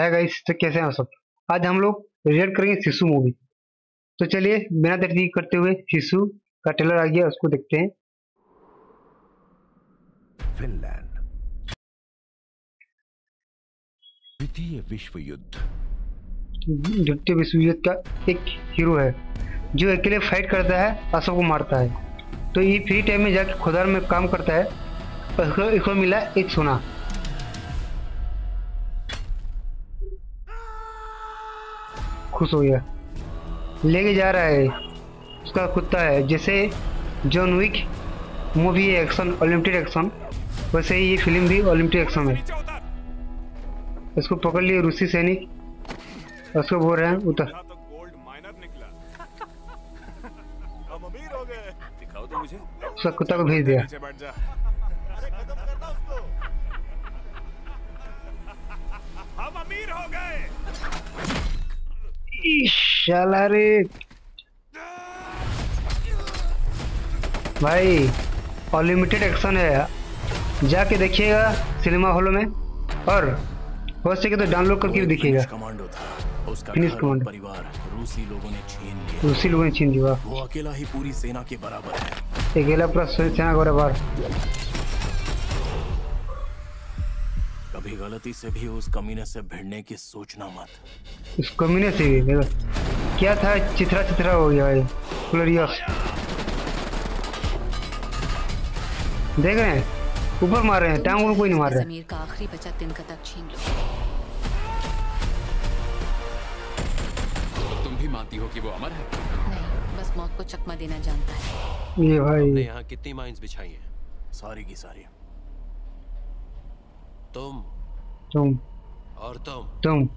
है गाइस तो कैसे हैं सब? आज हम लोग रिएक्ट करेंगे शिशु मूवी तो चलिए बिना देरी करते हुए शिशु का ट्रेलर आ गया उसको देखते हैं। फिनलैंड द्वितीय विश्व युद्ध द्वितीय विश्व युद्ध का एक हीरो है जो अकेले फाइट करता है और सबको मारता है। तो ये फ्री टाइम में जाके खुदार में काम करता है और इसको मिला एक सोना। खुश हो। गया लेके जा रहा है। उसका कुत्ता है। जैसे John Wick movie action Olympic action वैसे ही ये फ़िल्म भी ओलंपिक एक्शन है। इसको पकड़ लिए रूसी सैनिक। उसको बोल रहे हैं उतर। तो हो तो मुझे। उसका कुत्ता को भेज दिया। हम अमीर हो गए। शाला रे भाई अनलिमिटेड एक्शन है। जाके देखिएगा सिनेमा हॉल में और हो सके तो डाउनलोड करके भी देखिएगा। कमांडो था उसका फिनिश कमांडो। परिवार रूसी लोगों ने छीन लिया। उसी लोगों ने छीन दिया वो अकेला ही पूरी सेना के बराबर है। अकेला पूरा सेना का बराबर। कभी गलती से भी उस कमीने से भिड़ने की सोचना मत। उस कमीने से भी देखो। क्या था? चित्रा चित्रा हो गया भाई ग्लोरियस देख रहे हैं? ऊपर मार रहे हैं टांग को कोई नहीं मार रहा। है जमीर का आखिरी बचा तिनका तक छीन लो। तुम भी मानती हो कि वो अमर है? नहीं बस मौत को चकमा देना जानता है। ये भाई। यहाँ कितनी माइंस बिछाई हैं? सारी की सारी। तुम। तुम। और तुम। तुम।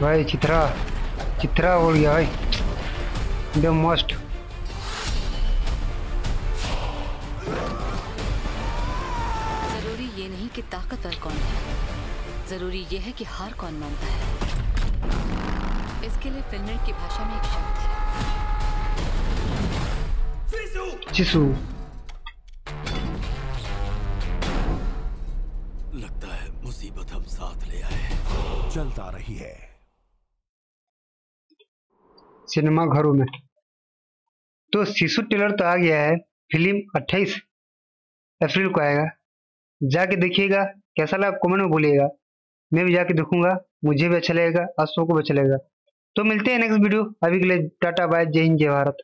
भाई चित्रा। चित्रा हो गया भाई। द मस्ट ज़रूरी ये नहीं कि ताकतवर कौन है। ज़रूरी ये है कि हार कौन मानता है। इसके लिए फिनलैंड की भाषा में एक शब्द है। शिशु साथ ले आए। चलता रही है। सिनेमा घरों में। तो शिशु टेलर तो आ गया है। फ़िल्म 28 अप्रैल को आएगा। जाके देखिएगा। कैसा लगा? कमेंट में बोलिएगा। मैं भी जाके देखूँगा। मुझे भी अच्छा लगेगा। आप सबको भी अच्छा लगेगा। तो मिलते हैं नेक्स्ट वीडियो अभी के लिए टाटा, बाय। जय हिंद, जय भारत।